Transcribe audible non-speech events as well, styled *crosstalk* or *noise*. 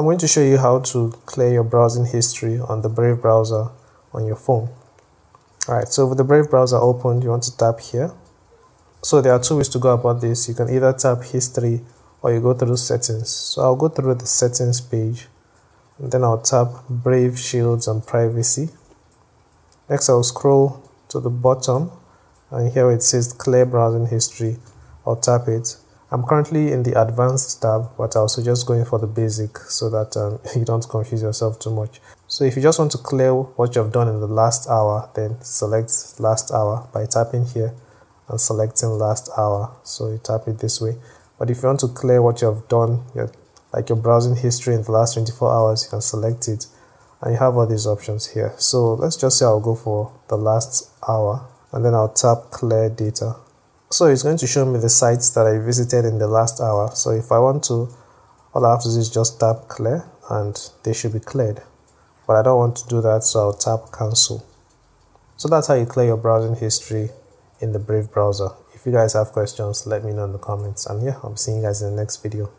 I'm going to show you how to clear your browsing history on the Brave browser on your phone. Alright, so with the Brave browser opened, you want to tap here. So there are two ways to go about this. You can either tap history or you go through settings. So I'll go through the settings page and then I'll tap Brave Shields and Privacy. Next I'll scroll to the bottom and here it says clear browsing history. I'll tap it I'm currently in the advanced tab, but I'm also just going for the basic so that um, *laughs* you don't confuse yourself too much. So if you just want to clear what you've done in the last hour, then select last hour by tapping here and selecting last hour. So you tap it this way. But if you want to clear what you've done, your, like your browsing history in the last 24 hours, you can select it and you have all these options here. So let's just say I'll go for the last hour and then I'll tap clear data so it's going to show me the sites that I visited in the last hour. So if I want to, all I have to do is just tap clear and they should be cleared. But I don't want to do that, so I'll tap cancel. So that's how you clear your browsing history in the Brave browser. If you guys have questions, let me know in the comments. And yeah, I'll see you guys in the next video.